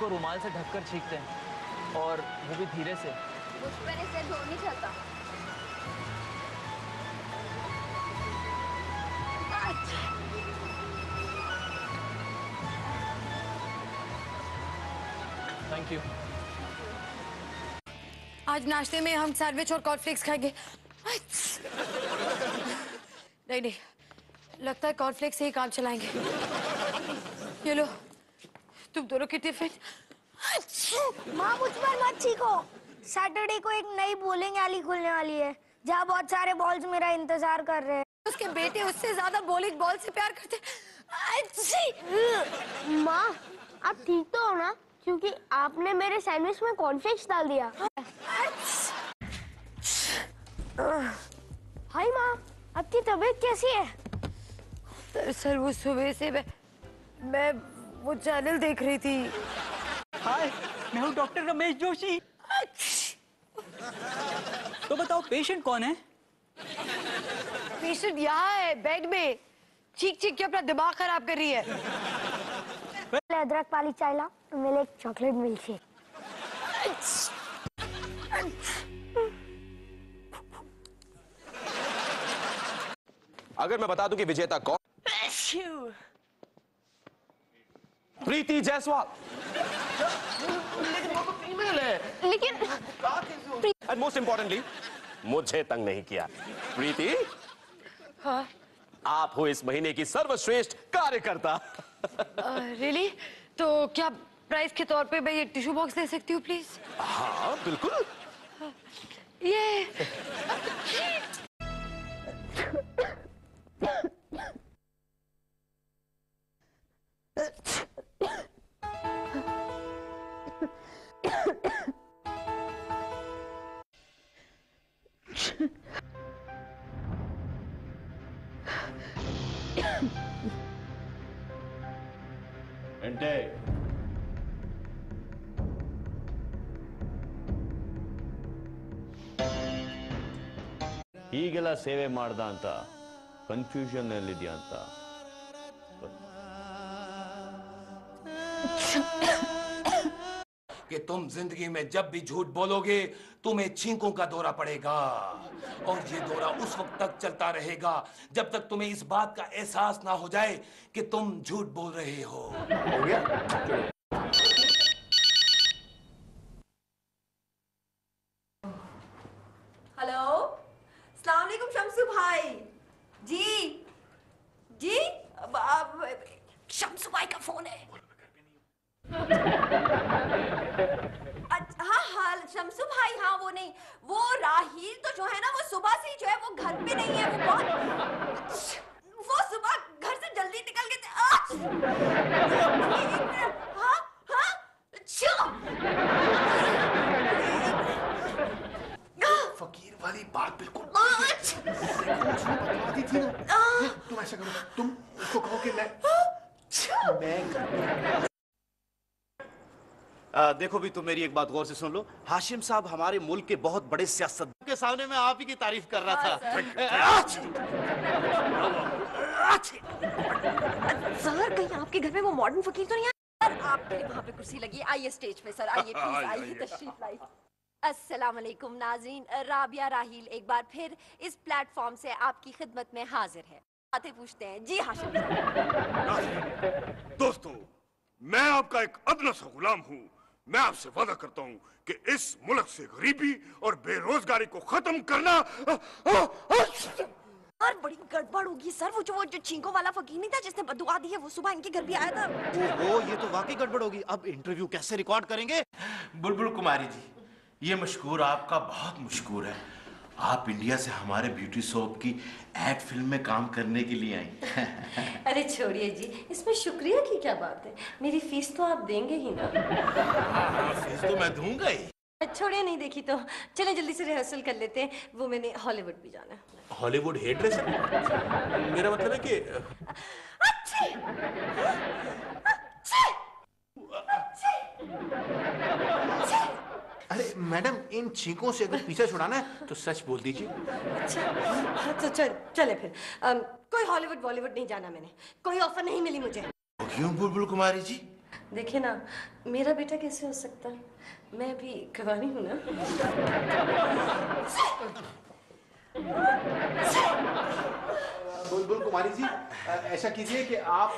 को रुमाल से ढककर छींकते हैं और वो भी धीरे से। मुझ पर इसे धो नहीं चलता थैंक यू आज नाश्ते में हम सैंडविच और कॉर्नफ्लेक्स खाएँगे। नहीं नहीं। लगता है कॉर्नफ्लेक्स से ही काम चलाएँगे। ये लो। तुम दोनों की टिफ़िन? माँ मुझ पर मत सीखो सैटरडे को एक नई बोलिंग एली खुलने वाली है जहाँ बहुत सारे बॉल्स मेरा इंतज़ार कर रहे हैं। उसके बेटे उससे ज़्यादा बॉलिंग बॉल से प्यार करते माँ आप ठीक तो हो ना? क्योंकि आपने मेरे सैंडविच में कॉर्नफ्लेक्स डाल दिया। हाय माँ आपकी तबीयत कैसी है? दरअसल वो सुबह से मैं मैं वो चैनल देख रही थी। हाय मैं हूँ डॉक्टर रमेश जोशी। तो बताओ पेशेंट कौन है? पेशेंट यहाँ है बेड में। चीख चीख के अपना दिमाग खराब कर रही है। पहले अदरक वाली चाय ला और मेरे एक चॉकलेट मिल्क शेक अगर मैं बता दूँ कि विजेता कौन प्रीति जायसवाल। लेकिन एंड मोस्ट इंपॉर्टेंटली मुझे तंग नहीं किया। प्रीति हाँ। आप हो इस महीने की सर्वश्रेष्ठ कार्यकर्ता। Really uh, really? तो क्या प्राइस के तौर पे मैं ये टिश्यू बॉक्स दे सकती हूँ प्लीज़ हाँ बिल्कुल। ये ಹೀಗೆಲ್ಲ ಸೇವೆ ಮಾಡ್ದ ಅಂತ ಕನ್ಫ್ಯೂಷನ್ ಇದೆಯಾ ಅಂತ तुम ज़िंदगी में जब भी झूठ बोलोगे, तुम्हें छींकों का दौरा पड़ेगा। और ये दौरा उस वक्त तक चलता रहेगा, जब तक तुम्हें इस बात का एहसास ना हो जाए कि तुम झूठ बोल रहे हो। हेलो सलाम वालेकुम शमसू भाई जी जी अब, अब, शमसू भाई का फ़ोन है अच्छा, हाँ हाँ शमसू भाई हाँ वो नहीं। वो राहील तो जो है ना वो सुबह से ही जो है वो घर पे नहीं है वो बहुत वो सुबह घर से जल्दी निकल गए थे। आज! हाँ हाँ अच्छा। फकीर वाली बात बिल्कुल अच्छा। बता दी थी ना। तुम ऐसा करो तुम उसको कहो कि मैं मैं घर पे आ, देखो भी तुम मेरी एक बात गौर से सुन लो। हाशिम साहब हमारे मुल्क के बहुत बड़े सियासत के सामने मैं आप ही की तारीफ़ कर रहा था। सर। कहीं आपके घर में वो मॉडर्न फकीर तो नहीं है? सर आपके वहाँ पे कुर्सी लगी। आइए स्टेज पे सर। आइए प्लीज़ आइए तशरीफ़ लाइए। अस्सलाम वालेकुम नाजरीन। राबिया राहील एक बार फिर इस प्लेटफॉर्म से आपकी खिदमत में हाजिर है। बातें पूछते हैं। जी हाशिम। दोस्तों मैं आपका एक अदना सा गुलाम हूँ। मैं आपसे वादा करता हूँ कि इस मुल्क से गरीबी और बेरोजगारी को खत्म करना आ, आ, आ, और बड़ी गड़बड़ होगी सर। वो जो वो जो छींको वाला फकीर नहीं था जिसने बदुआ दी है वो सुबह इनके घर भी आया था। ओ, ये तो वाकई गड़बड़ होगी। अब इंटरव्यू कैसे रिकॉर्ड करेंगे? बुलबुल कुमारी जी ये मशहूर आपका बहुत मशहूर है। आप इंडिया से हमारे ब्यूटी सोप की एड फ़िल्म में काम करने के लिए आई। अरे छोड़िए जी इसमें शुक्रिया की क्या बात है? मेरी फ़ीस तो आप देंगे ही ना। फ़ीस तो मैं दूँगा ही। छोड़िए नहीं देखी तो। चले जल्दी से रिहर्सल कर लेते हैं। वो मैंने हॉलीवुड भी जाना है। हॉलीवुड हेयर ड्रेसर मेरा मतलब है कि अच्छी! अच्छी! अच्छी! अरे मैडम इन छींकों से अगर पीछे छुड़ाना है तो सच बोल दीजिए। अच्छा हाँ, तो चल चले फिर। अम, कोई हॉलीवुड बॉलीवुड नहीं जाना मैंने। कोई ऑफ़र नहीं मिली मुझे। क्यों बुलबुल कुमारी जी? देखिए ना मेरा बेटा कैसे हो सकता है? मैं भी कवानी हूँ ना। बुलबुल कुमारी जी ऐसा कीजिए कि आप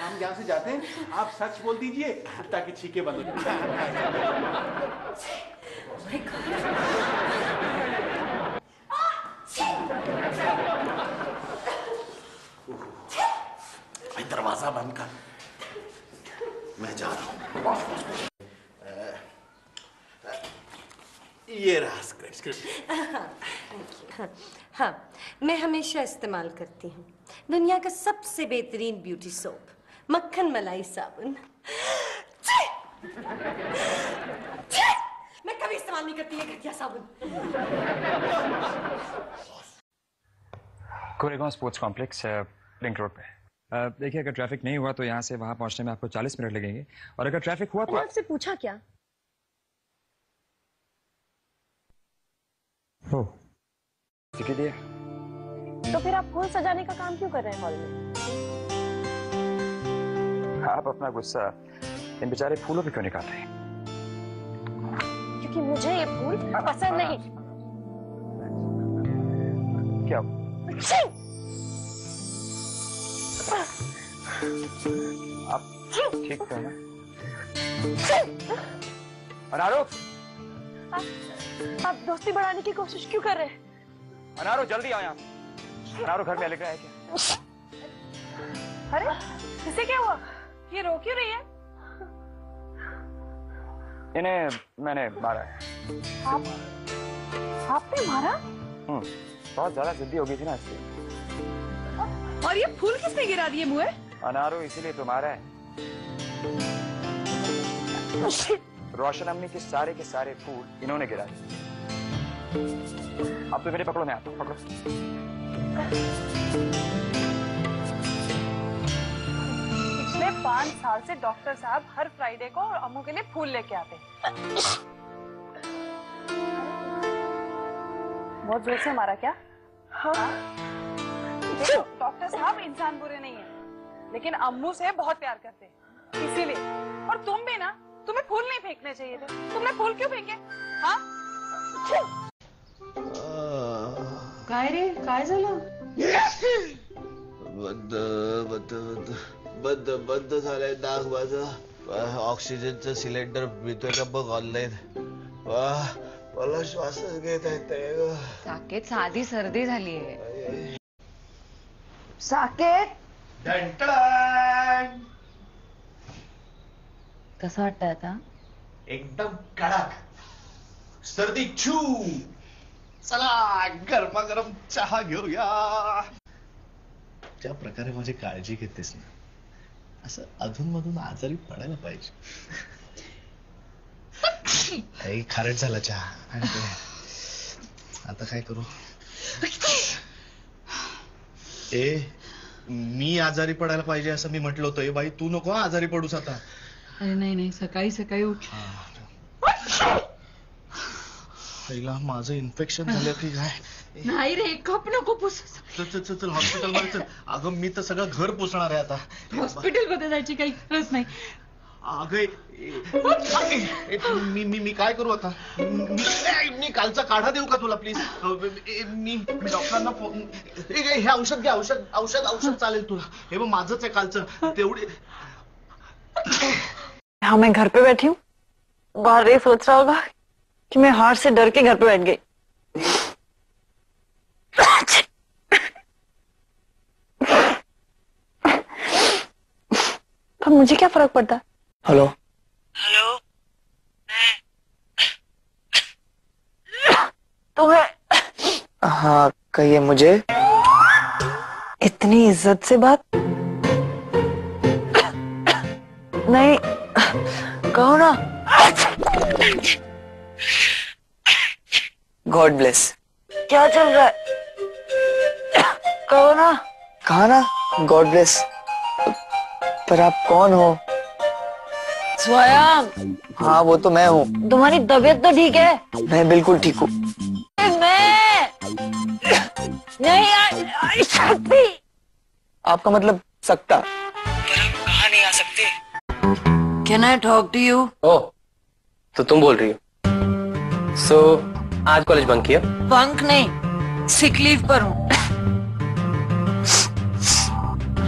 हम यहाँ से जाते हैं आप सच बोल दीजिए ताकि छीके बंद हो जाए। दरवाज़ा बंद कर। मैं जा रहा हूँ। ये रहा स्क्रिप्ट स्क्रिप्ट हाँ मैं हमेशा इस्तेमाल करती हूँ। दुनिया का सबसे बेहतरीन ब्यूटी सोप मक्खन मलाई साबुन! मैं कभी इस्तेमाल नहीं करती ये घटिया साबुन। Koregaon sports complex link road पे। देखिए अगर ट्रैफ़िक नहीं हुआ तो यहाँ से वहाँ पहुँचने में आपको 40 मिनट लगेंगे। और अगर ट्रैफ़िक हुआ तो आपसे पूछा क्या? हो टिकट दिए तो फिर आप फूल सजाने का काम क्यों कर रहे हैं हॉल में? आप अपना गुस्सा इन बेचारे फूलों पे क्यों निकाल रहे हैं? क्योंकि मुझे ये फूल पसंद नहीं। क्या? आप ठीक है ना? अनारो आप दोस्ती बढ़ाने की कोशिश क्यों कर रहे हैं? अनारो जल्दी आओ यहाँ। अनारो घर में अलग है क्या? अरे इसे क्या हुआ? ये रो क्यों रही है? इन्हें मैंने मारा है। आप आपने मारा? हम्म, बहुत ज़्यादा जिद्दी हो गई थी ना इसलिए और ये फूल किसने गिरा दिए मुझे अनारो इसीलिए तो मारा है। रोशन अम्मी के सारे के सारे फूल इन्होंने गिरा दिए। अब तो मेरे पकड़ो मैं आता हूँ पकड़ो पिछले पाँच साल से डॉक्टर साहब हर फ्राइडे को और अम्मू के लिए फूल लेके आते बहुत ज़ोर से मारा क्या? हाँ। देखो डॉक्टर साहब इंसान बुरे नहीं है लेकिन अम्मू से बहुत प्यार करते इसीलिए। और तुम भी ना तुम्हें फूल नहीं फेंकने चाहिए थे। तुमने फूल क्यों फेंके? हाँ? काय रे? काय झालं? बंद बंद बंद. बंद बंद झालंय नाक माझं. ऑक्सिजनचं सिलेंडर मिळतोय का बघ ऑनलाईन मला श्वासच घेता ग. साकेत साधी सर्दी झाली आहे साकेत! कसं वाटतंय आता? एकदम कडक. सर्दी छू! चला गरमागरम चहा घेऊया. ज्या प्रकारे माझी काळजी घेतेस ना असं अधूनमधून आजारी पडायला पाहिजे. काही खारट झाला चहा. आणि ते- आता काय करू? ए मी आजारी पडायला पाहिजे असं मी म्हटलं होतं. ए बाई तू नको हं आजारी पडूस आता. अरे नाही नाही सकाळी सकाळी उठ. पहिला माझं इन्फेक्शन झालं की काय? नाही रे कप नको पुस. चल चल चल चल हॉस्पिटलमध्ये चल. अगं मी तर सगळं घर पुसणार आहे आता. हॉस्पिटलमध्ये जायची काही गरज नाही. अगं ए- ए- ए- मी मी मी काय करू आता? मी ए, मी कालचा काढा देऊ का तुला प्लीज मी मी डॉक्टरांना फोन ए, ए, हे औषध घे औषध औषध औषध चालेल तुला. हे बघ माझंच आहे कालचं. तेवढे हाँ मैं घर पे बैठी हूँ. बाहर ये सोच रहा होगा. कि मैं हार से डर के घर पे बैठ गई। पर मुझे क्या फ़र्क पड़ता? हेलो। हेलो तुम्हें हाँ कहिए मुझे। इतनी इज़्ज़त से बात नहीं कहो ना। गॉड ब्लेस क्या चल रहा है? कहो ना। कहा ना? गॉड ब्लेस पर आप कौन हो? स्वयं। हाँ वो तो मैं हूँ। तुम्हारी तबीयत तो ठीक है? मैं बिल्कुल ठीक हूँ। मैं। नहीं आई आई सकती आपका मतलब सकता पर हम कहा नहीं आ सकते can I talk to you oh तो तुम बोल रही हो। सो आज कॉलेज बंक किया बंक नहीं सिक लीव पर हूँ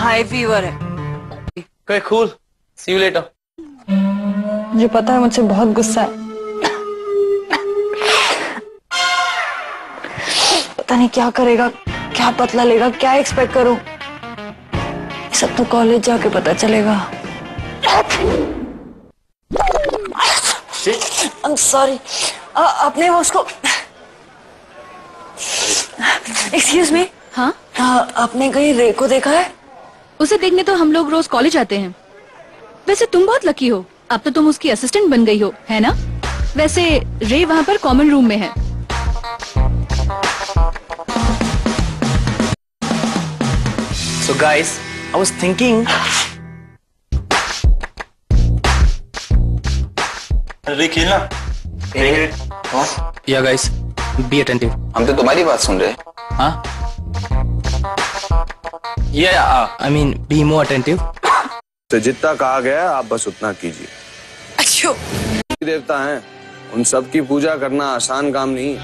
हाई फीवर है Okay, cool. See you later. मुझे पता है मुझसे बहुत गुस्सा है पता नहीं क्या करेगा क्या पतला लेगा क्या एक्सपेक्ट करूँ सब तो कॉलेज जाके पता चलेगा I'm sorry. अ, आपने वो उसको एक्सक्यूज मी हाँ? आपने कहीं रे को देखा है? उसे देखने तो हम लोग रोज कॉलेज आते हैं। वैसे तुम बहुत लकी हो। अब तो तुम उसकी असिस्टेंट बन गई हो है ना? वैसे रे वहाँ पर कॉमन रूम में है। So guys, I was thinking. रे खेलना। Yeah guys, be attentive. हम तो तुम्हारी बात सुन रहे Huh? Yeah, yeah, uh, I mean, be more attentive. तो जितना कहा गया आप बस उतना कीजिए। अच्छो। देवता हैं उन सब की पूजा करना आसान काम नहीं।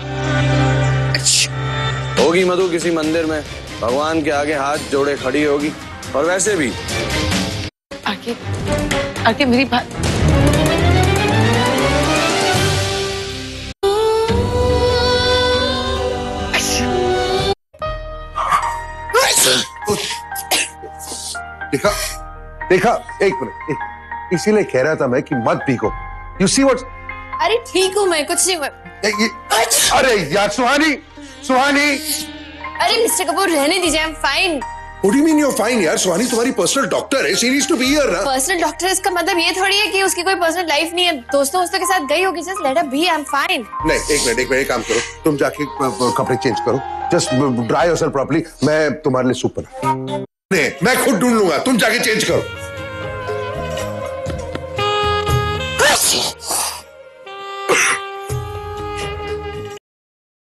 होगी मधु किसी मंदिर में भगवान के आगे हाथ जोड़े खड़ी होगी और वैसे भी। आके आके मेरी बात देखा एक मिनट इसीलिए कह रहा था मैं कि मत पीको यू सी व्हाट अरे ठीक हूँ मैं कुछ नहीं अरे यार सुहानी सुहानी। अरे मिस्टर कपूर रहने दीजिए I am fine What do you mean you're fine यार? सुहानी तुम्हारी पर्सनल डॉक्टर है she needs to be here ना। पर्सनल डॉक्टर इसका मतलब ये थोड़ी है कि उसकी कोई पर्सनल लाइफ नहीं है। दोस्तों दोस्तों के साथ गई होगी just let her be I am fine नहीं एक मिनट एक मिनट काम करो। तुम जाके कपड़े चेंज करो। जस्ट ड्राई योरसेल्फ प्रॉपर्ली मैं तुम्हारे लिए सूप बना मैं खुद ढूंढ लूँगा। तुम जाके चेंज करो।